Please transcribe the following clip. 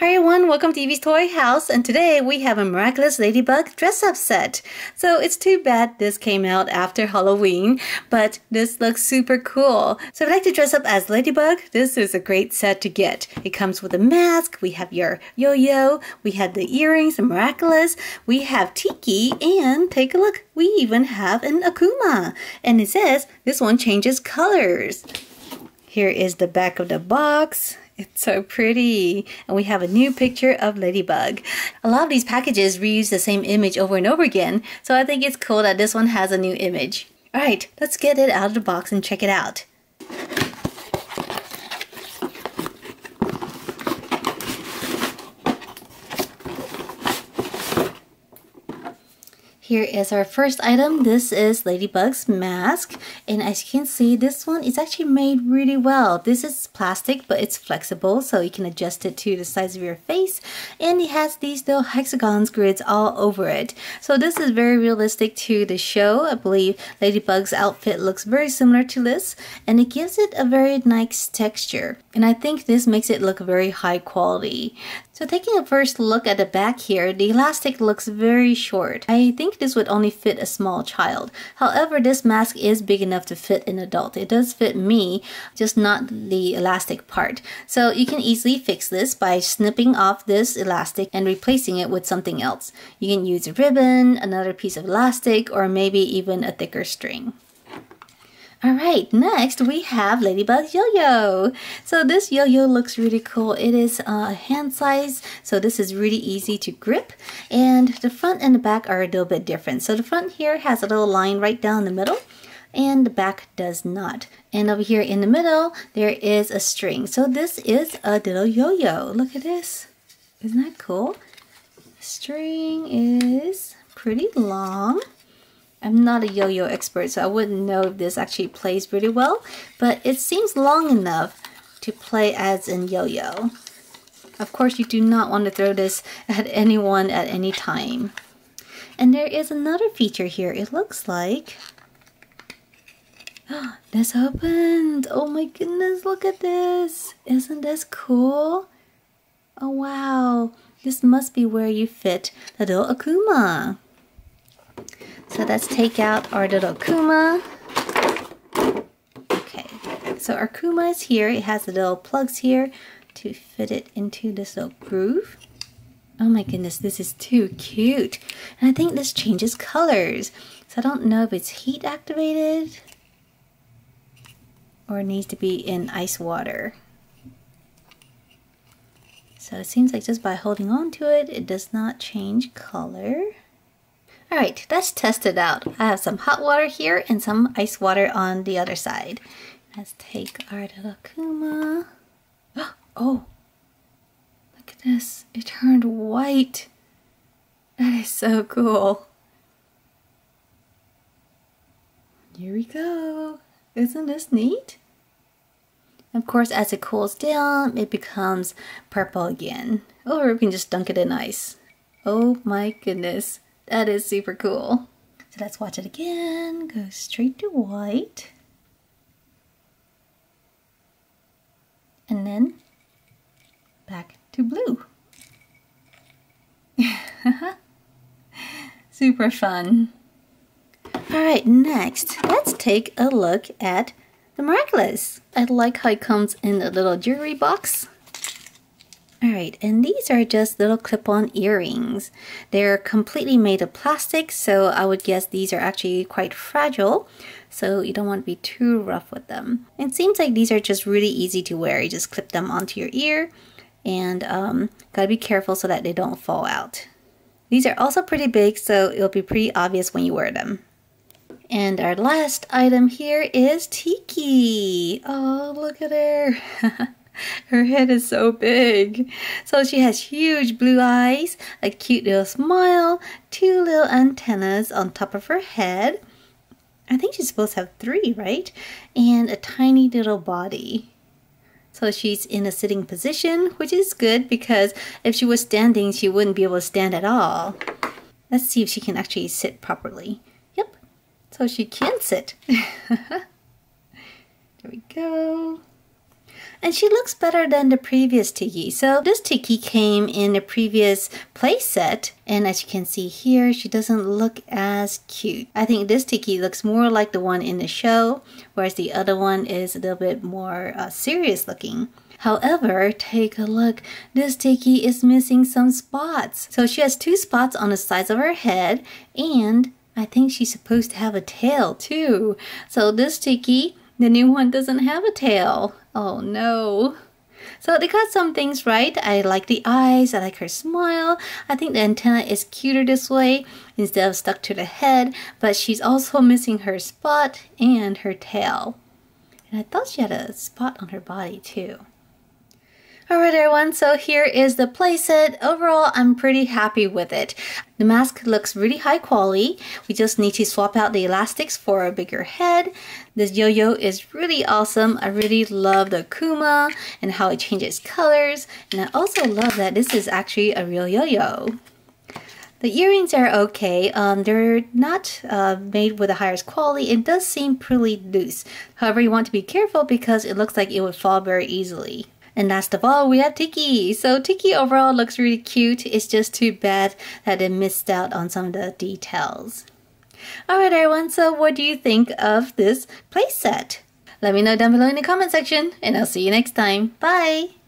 Hi everyone, welcome to Evie's Toy House and today we have a Miraculous Ladybug dress up set. So it's too bad this came out after Halloween, but this looks super cool. So if you like to dress up as Ladybug, this is a great set to get. It comes with a mask, we have your yo-yo, we have the earrings, the Miraculous, we have Tikki, and take a look, we even have an Akuma. And it says this one changes colors. Here is the back of the box. It's so pretty. And we have a new picture of Ladybug. A lot of these packages reuse the same image over and over again, so I think it's cool that this one has a new image. Alright, let's get it out of the box and check it out. Here is our first item. This is Ladybug's mask. And as you can see, this one is actually made really well. This is plastic, but it's flexible, so you can adjust it to the size of your face. And it has these little hexagons grids all over it. So this is very realistic to the show. I believe Ladybug's outfit looks very similar to this. And it gives it a very nice texture. And I think this makes it look very high quality. So taking a first look at the back here, the elastic looks very short. I think this would only fit a small child. However, this mask is big enough to fit an adult. It does fit me, just not the elastic part. So you can easily fix this by snipping off this elastic and replacing it with something else. You can use a ribbon, another piece of elastic, or maybe even a thicker string. Alright, next we have Ladybug Yo-Yo. So this yo-yo looks really cool. It is uh, hand size, so this is really easy to grip. And the front and the back are a little bit different. So the front here has a little line right down the middle and the back does not. And over here in the middle, there is a string. So this is a little yo-yo. Look at this. Isn't that cool? String is pretty long. I'm not a yo-yo expert, so I wouldn't know if this actually plays really well, but it seems long enough to play as in yo-yo. Of course, you do not want to throw this at anyone at any time. And there is another feature here. It looks like... this opened! Oh my goodness, look at this! Isn't this cool? Oh wow! This must be where you fit the little Akuma. So let's take out our little Kuma. Okay, so our Kuma is here. It has the little plugs here to fit it into this little groove. Oh my goodness, this is too cute. And I think this changes colors. So I don't know if it's heat activated or needs to be in ice water. So it seems like just by holding on to it, it does not change color. Alright, let's test it out. I have some hot water here and some ice water on the other side. Let's take our little Kuma. Oh, look at this. It turned white. That is so cool. Here we go. Isn't this neat? Of course, as it cools down, it becomes purple again. Or we can just dunk it in ice. Oh my goodness. That is super cool. So let's watch it again. Go straight to white. And then back to blue. super fun. Alright, next, let's take a look at the Miraculous. I like how it comes in a little jewelry box. Alright, and these are just little clip-on earrings. They're completely made of plastic, so I would guess these are actually quite fragile, so you don't want to be too rough with them. It seems like these are just really easy to wear. You just clip them onto your ear, and um, gotta be careful so that they don't fall out. These are also pretty big, so it'll be pretty obvious when you wear them. And our last item here is Tikki. Oh, look at her. Her head is so big. So she has huge blue eyes, a cute little smile, two little antennas on top of her head. I think she's supposed to have three, right? And a tiny little body. So she's in a sitting position, which is good because if she was standing, she wouldn't be able to stand at all. Let's see if she can actually sit properly. Yep, so she can sit. there we go. And she looks better than the previous Tikki. So this Tikki came in the previous playset. And as you can see here, she doesn't look as cute. I think this Tikki looks more like the one in the show, whereas the other one is a little bit more uh, serious looking. However, take a look. This Tikki is missing some spots. So she has two spots on the sides of her head and I think she's supposed to have a tail too. So this Tikki, the new one doesn't have a tail. Oh no. So they got some things right. I like the eyes, I like her smile. I think the antenna is cuter this way instead of stuck to the head, but she's also missing her spot and her tail. And I thought she had a spot on her body too. Alright everyone, so here is the playset. Overall, I'm pretty happy with it. The mask looks really high quality. We just need to swap out the elastics for a bigger head. This yo-yo is really awesome. I really love the Kuma and how it changes colors. And I also love that this is actually a real yo-yo. The earrings are okay. Um, they're not uh, made with the highest quality. It does seem pretty loose. However, you want to be careful because it looks like it would fall very easily. And last of all, we have Tikki. So Tikki overall looks really cute. It's just too bad that they missed out on some of the details. Alright everyone, so what do you think of this playset? Let me know down below in the comment section, and I'll see you next time. Bye!